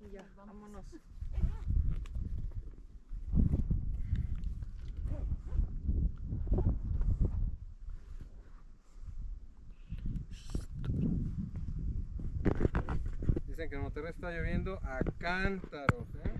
Y ya, vámonos. Dicen que en Monterrey está lloviendo a cántaros, ¿eh?